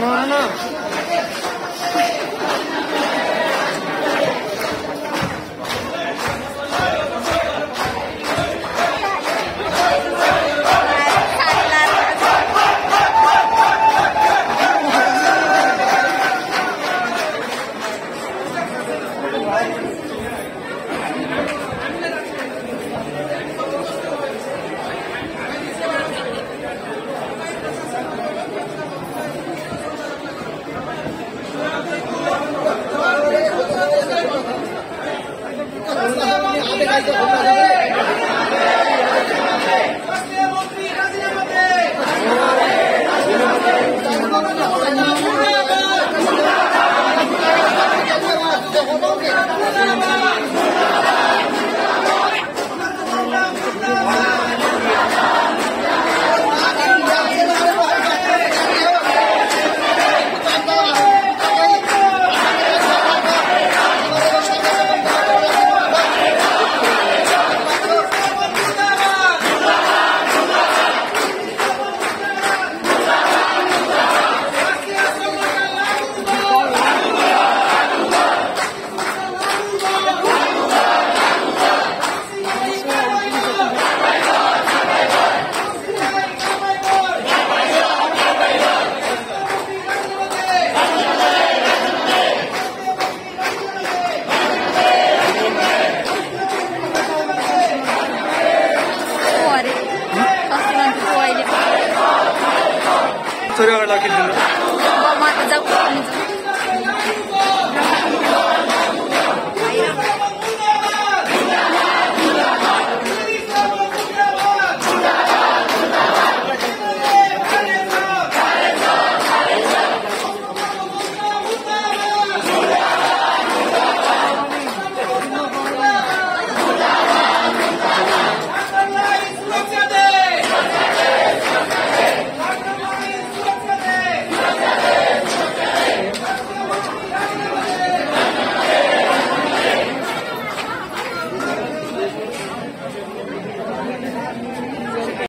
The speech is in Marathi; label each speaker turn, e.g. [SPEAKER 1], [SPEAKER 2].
[SPEAKER 1] no, no, no.
[SPEAKER 2] ¡Gracias!
[SPEAKER 3] सूर्यगडला
[SPEAKER 4] किती